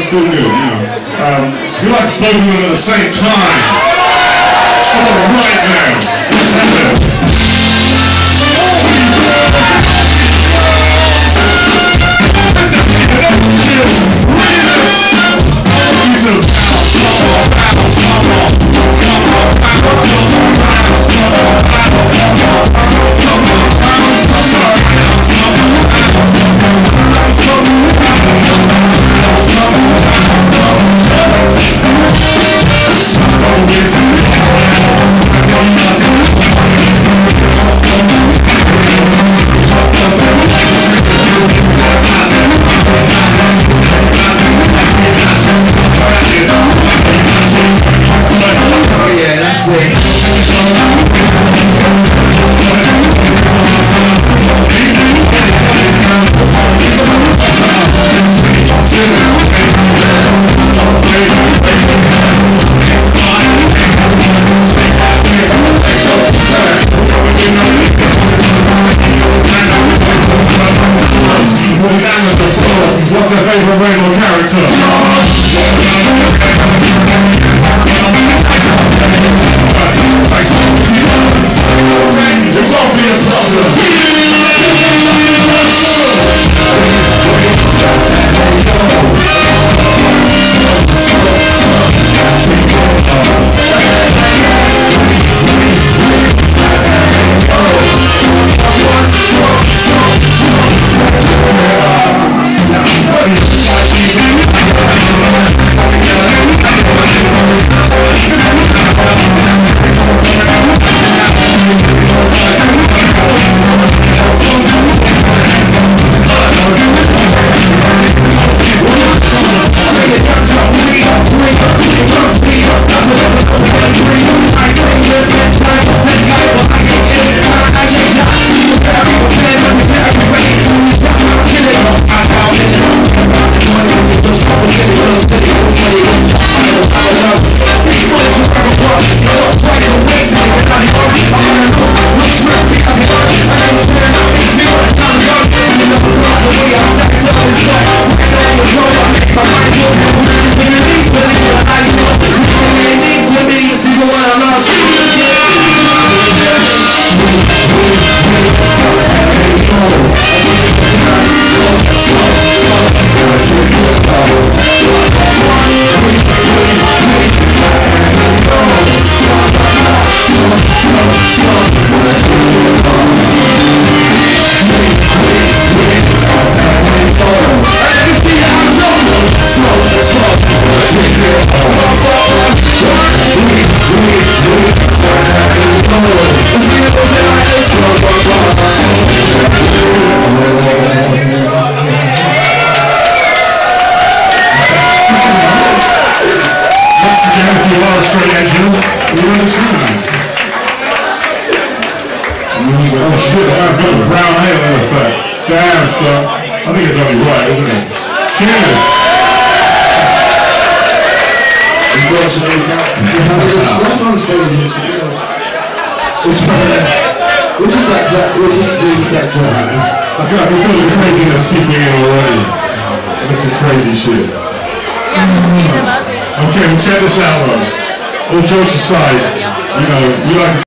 still good, you know. Um, both them at the same time. Obrigado. Oh shit, that's got a brown halo effect. Damn, son. I think it's only right, isn't it? Cheers. Unfortunately, now, we just left on stage. It's, we're just like that. We're just, we're just like that. I can, I can feel the craziness seeping in already. This is crazy shit. Okay, well check this out though. All jokes aside, you know, we like to